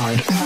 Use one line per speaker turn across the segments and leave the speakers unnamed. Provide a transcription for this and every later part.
Guard.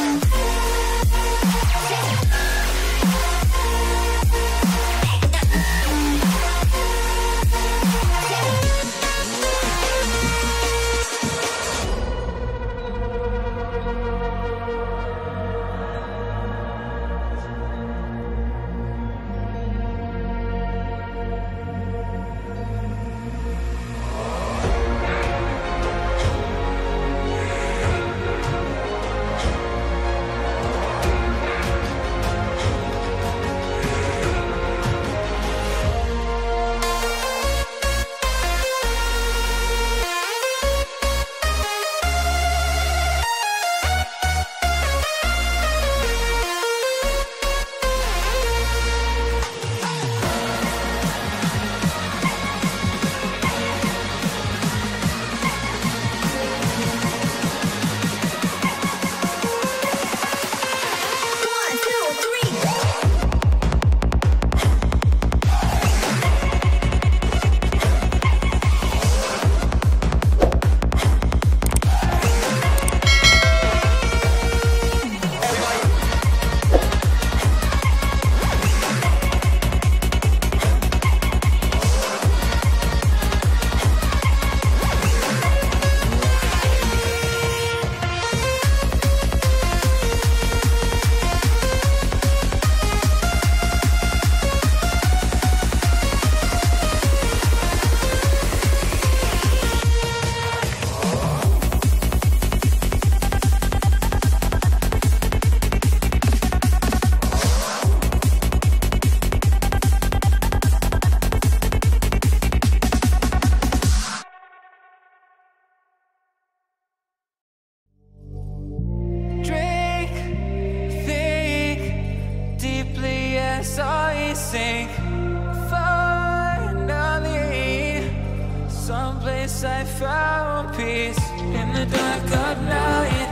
place I found peace. In the dark of night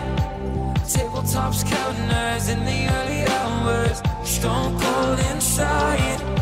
Tabletops counting hours in the early hours Stone cold inside.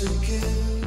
sinking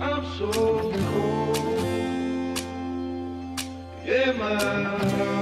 I'm so cold. Yeah, my